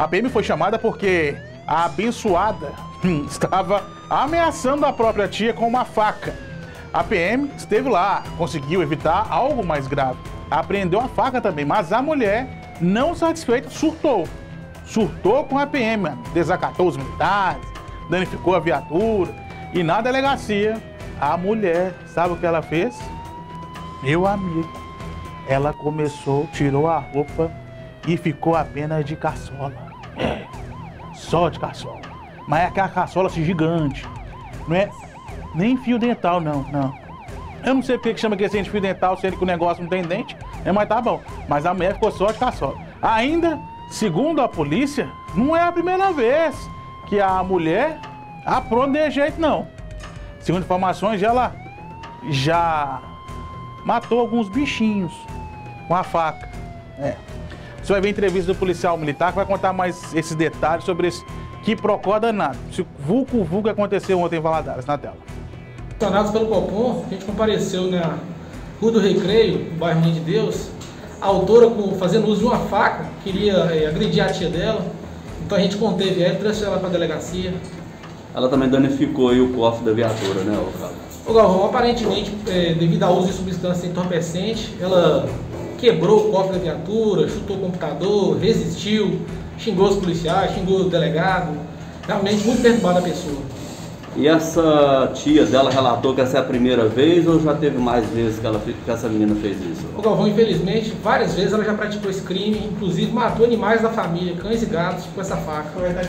A PM foi chamada porque a abençoada estava ameaçando a própria tia com uma faca. A PM esteve lá, conseguiu evitar algo mais grave. Apreendeu a faca também, mas a mulher, não satisfeita, surtou. Surtou com a PM, desacatou os militares, danificou a viatura. E na delegacia, a mulher, sabe o que ela fez? Meu amigo, ela começou, tirou a roupa e ficou apenas de caçola. É, só de caçola. Mas é aquela caçola assim, gigante. Não é nem fio dental, não, não. Eu não sei porque que chama assim de fio dental, sendo que o negócio não tem dente, é, mas tá bom. Mas a mulher ficou só de caçola. Ainda, segundo a polícia, não é a primeira vez que a mulher apronta de jeito, não. Segundo informações, ela já matou alguns bichinhos com a faca. É. Você vai ver entrevista do policial militar que vai contar mais esses detalhes sobre esse que procó danado. Se vulco vulco aconteceu ontem em Valadares, na tela. Acionados pelo Copom, a gente compareceu na Rua do Recreio, no bairro Mãe de Deus. A autora, fazendo uso de uma faca, queria é, agredir a tia dela. Então a gente conteve ela e trouxe ela para a delegacia. Ela também danificou o cofre da viatura, né, Carlos? O Galvão, aparentemente, é, devido ao uso de substância entorpecente, ela quebrou o cofre da viatura, chutou o computador, resistiu, xingou os policiais, xingou o delegado. Realmente muito perturbada a pessoa. E essa tia dela relatou que essa é a primeira vez ou já teve mais vezes que, ela, que essa menina fez isso? O Galvão, infelizmente, várias vezes ela já praticou esse crime, inclusive matou animais da família, cães e gatos, com essa faca.